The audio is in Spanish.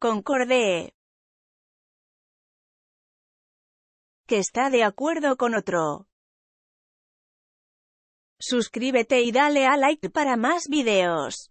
Concorde. Que está de acuerdo con otro. Suscríbete y dale a like para más videos.